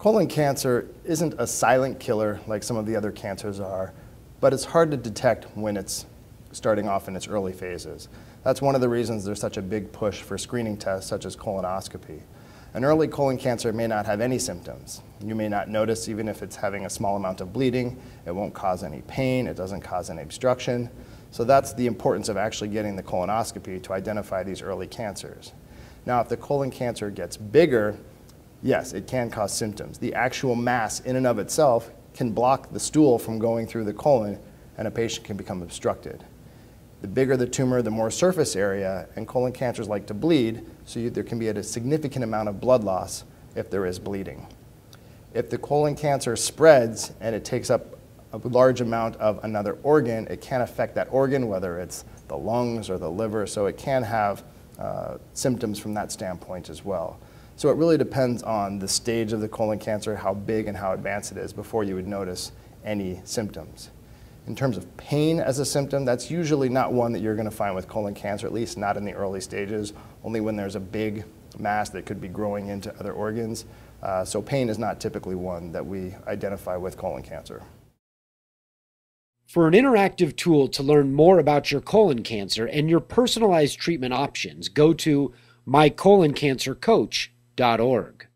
Colon cancer isn't a silent killer like some of the other cancers are, but it's hard to detect when it's starting off in its early phases. That's one of the reasons there's such a big push for screening tests such as colonoscopy. An early colon cancer may not have any symptoms. You may not notice even if it's having a small amount of bleeding. It won't cause any pain. It doesn't cause any obstruction. So that's the importance of actually getting the colonoscopy to identify these early cancers. Now, if the colon cancer gets bigger, yes, it can cause symptoms. The actual mass in and of itself can block the stool from going through the colon and a patient can become obstructed. The bigger the tumor, the more surface area, and colon cancers like to bleed, so you, there can be a significant amount of blood loss if there is bleeding. If the colon cancer spreads and it takes up a large amount of another organ, it can affect that organ, whether it's the lungs or the liver, so it can have uh, symptoms from that standpoint as well. So it really depends on the stage of the colon cancer, how big and how advanced it is before you would notice any symptoms. In terms of pain as a symptom, that's usually not one that you're going to find with colon cancer, at least not in the early stages, only when there's a big mass that could be growing into other organs. Uh, so pain is not typically one that we identify with colon cancer. For an interactive tool to learn more about your colon cancer and your personalized treatment options, go to mycoloncancercoach.org.